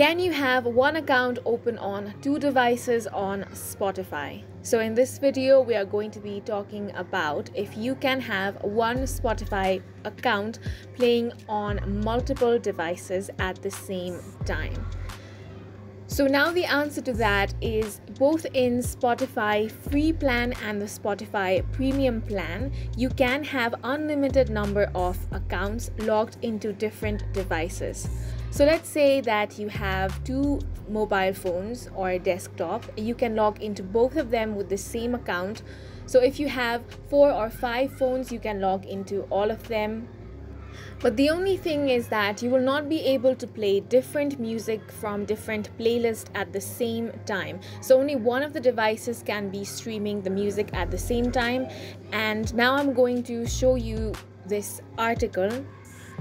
Can you have one account open on two devices on Spotify? So in this video, we are going to be talking about if you can have one Spotify account playing on multiple devices at the same time. So now the answer to that is both in Spotify free plan and the Spotify premium plan, you can have unlimited number of accounts logged into different devices. So let's say that you have two mobile phones or a desktop, you can log into both of them with the same account. So if you have four or five phones, you can log into all of them but the only thing is that you will not be able to play different music from different playlists at the same time. So only one of the devices can be streaming the music at the same time. And now I'm going to show you this article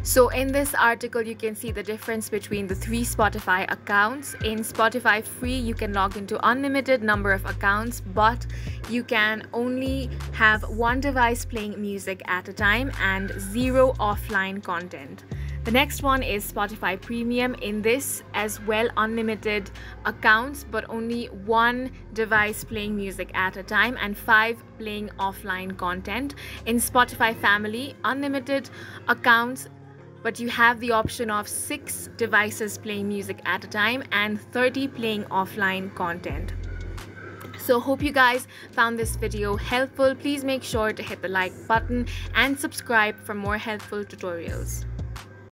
so in this article, you can see the difference between the three Spotify accounts. In Spotify free, you can log into unlimited number of accounts, but you can only have one device playing music at a time and zero offline content. The next one is Spotify Premium. In this, as well, unlimited accounts, but only one device playing music at a time and five playing offline content. In Spotify Family, unlimited accounts, but you have the option of 6 devices playing music at a time and 30 playing offline content. So hope you guys found this video helpful. Please make sure to hit the like button and subscribe for more helpful tutorials.